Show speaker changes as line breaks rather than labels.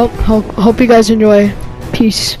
Well, hope, hope you guys enjoy. Peace.